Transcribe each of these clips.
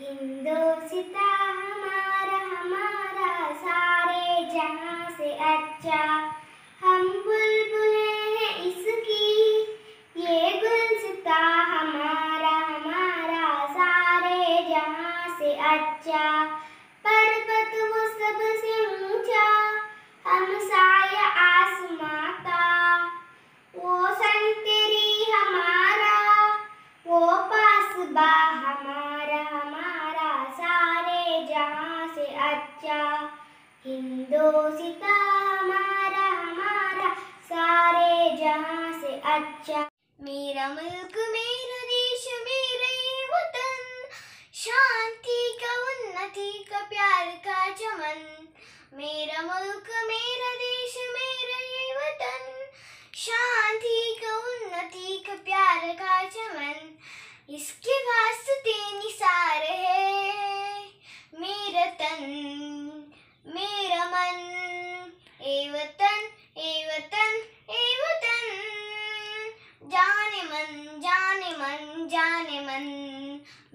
हिंदोसिता हमारा हमारा सारे जहाँ से अच्छा। हम बुलबुले हैं इसकी, ये गुलसिता हमारा हमारा सारे जहाँ से अच्छा। पर्वत वो सबसे ऊँचा, हम साया अच्छा हिंदोसिता हमारा हमारा सारे जहाँ से अच्छा मेरा मुल्क मेरा देश वतन शांति का उन्नति का प्यार का चमन मेरा मुल्क मेरा देश मेरा वतन शांति का उन्नति का प्यार का चमन इसके वास्ते निसार है मेरा तन मेरा मन ए वतन ए वतन ए वतन जाने मन जाने मन जाने मन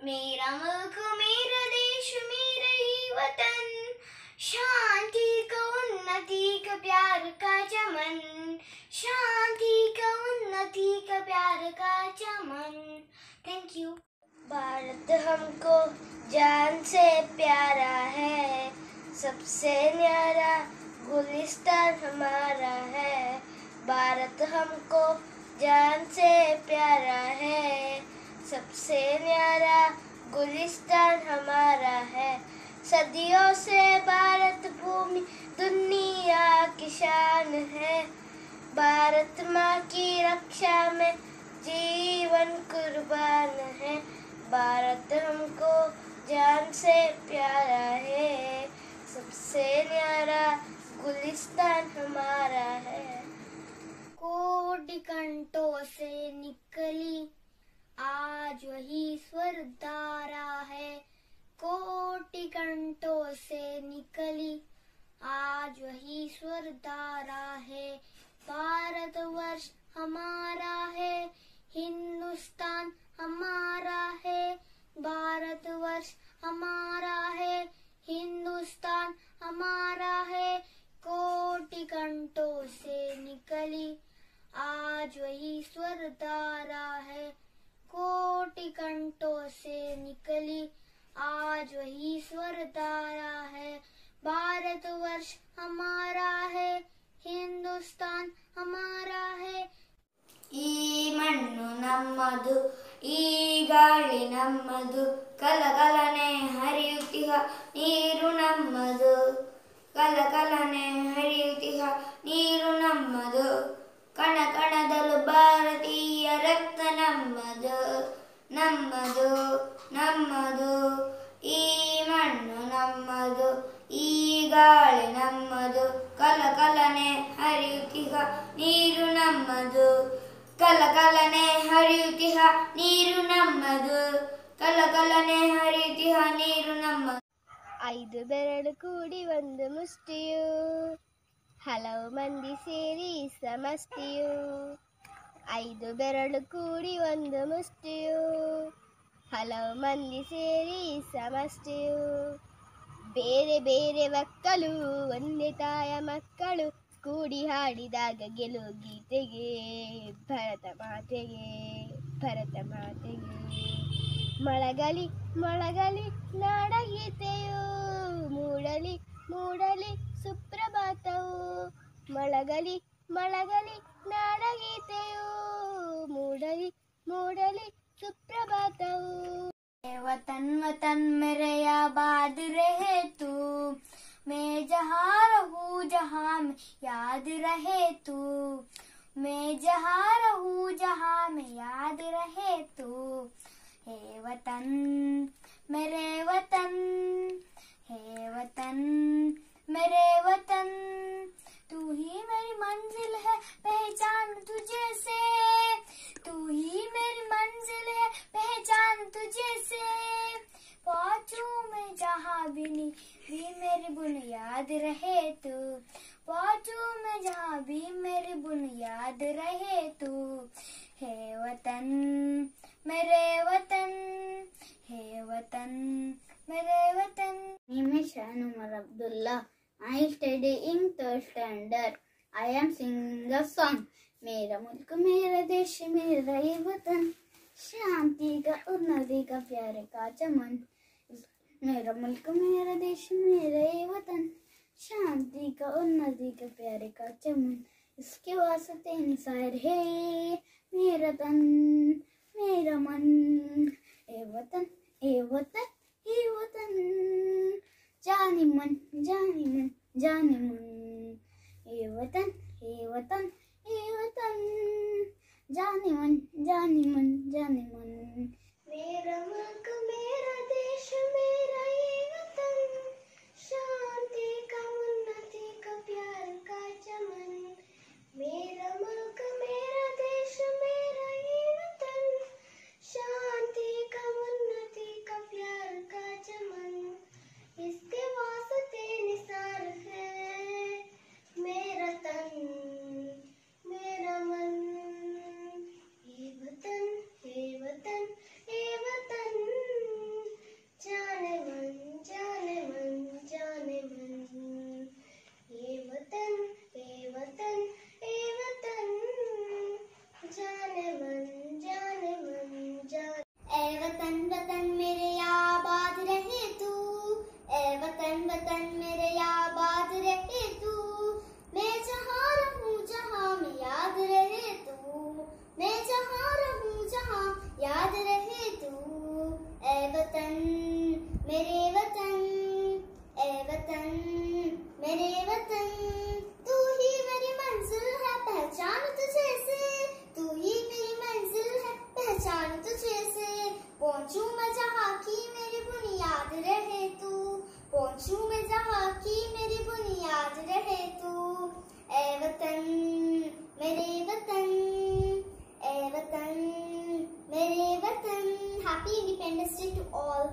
मेरा मुल्क मेरा देश मेरा ही वतन शांति का उन्नति का प्यार का चमन। शांति का उन्नति का प्यार का चमन। थैंक यू भारत हमको जान से प्यारा है। सबसे न्यारा गुलिस्तान हमारा है। भारत हमको जान से प्यारा है। सबसे न्यारा गुलिस्तान हमारा सदियों से भारत भूमि दुनिया की शान है। भारत माँ की रक्षा में जीवन कुर्बान है। भारत हमको जान से प्यारा है। सबसे न्यारा गुलिस्तान हमारा है। कोटि कंठों से निकली, आज वही स्वर धारा है। कोटि कंठों से निकली। आज वही स्वर धारा है। ನಮ್ಮದು, ಈ ಗಾಳಿ ನಮ್ಮದು, ಕಲಕಲನೆ ಹರಿಯುತ್ತಿಹ, ನೀರು ನಮ್ಮದು. ಕಲಕಲನೆ ಹರಿಯುತ್ತಿಹ, ನೀರು ನಮ್ಮದು. ಕಣ ಕಣದಲು ಭಾರತೀಯ ರಕ್ತ ನಮ್ಮದು ನಮ್ಮದು ನಮ್ಮದು. ಈ ಮಣ್ಣು ನಮ್ಮದು, ಈ ಗಾಳಿ ನಮ್ಮದು, ಕಲಕಲನೆ ಹರಿಯುತ್ತಿಹ, ನೀರು ನಮ್ಮದು. ಕಲಕಲನೆ ಹರಿಯುತಿಹ ನೀರು ನಮ್ಮದು. ಕಲಕಲನೆ ಹರಿಯುತಿಹ ನೀರು ನಮ್ಮದು. ಐದು ಬೆರಳು ಕೂಡಿ ಒಂದು ಮುಷ್ಟಿಯು. ಹಲವು ಮಂದಿ ಸೇರಿ ಸಮಷ್ಟಿಯು. ಐದು ಬೆರಳು ಕೂಡಿ ಒಂದು ಮುಷ್ಟಿಯು. ಹಲವು ಮಂದಿ ಸೇರಿ ಸಮಷ್ಟಿಯು. ಬೇರೆ ಬೇರೆ ಮಕ್ಕಳು, ಒಂದೇ ತಾಯ ಮಕ್ಕಳು ಕೂಡಿ ಹಾಡಿದಾಗ ಗೆಲುವು ಗೀತೆಗೆ, ಭರತ ಮಾತೆಗೆ ಭರತ ಮಾತೆಗೆ. ಮಳಗಲಿ ಮಳಗಲಿ ನಾಡಗೀತೆಯು, ಮೂಡಲಿ ಮೂಡಲಿ ಸುಪ್ರಭಾತವು. ಮಳಗಲಿ ಮಳಗಲಿ ನಾಡಗೀತೆಯು, ಮೂಡಲಿ ಮೂಡಲಿ ಸುಪ್ರಭಾತವು. ದೇವ ವತನ್ ಮೆರೆಯ ಬಾದ್ ರೇತು मैं जहाँ रहूँ, जहा याद रहे तू। मैं जहाँ रहूँ, जहा में याद रहे तू। हे वतन, मेरे वतन। बुनियाद रहे तू हे वतन, मेरे वतन, हे वतन, मेरे वतन name is Shan Umar Abdullah. I study in third standard. I am singing a song. मेरा मुल्क, मेरा देश, मेरा ये वतन शांति का उन्नति का प्यार का चमन मेरा मुल्क, मेरा देश, मेरा ये वतन शांति का उन्नति का प्यार का चमन इसके वास्ते निसार है मेरा तन, मेरा मन। ए वतन ए वतन ए वतन। जानी मन जानी मन जानी मन। पहुंचू मैं जहाँ की मेरी बुनियाद रहे तू? पहुंचू मैं जहाँ की मेरी बुनियाद रहे तू? ए वतन, मेरे वतन ए वतन, मेरे वतन। Happy independence day to all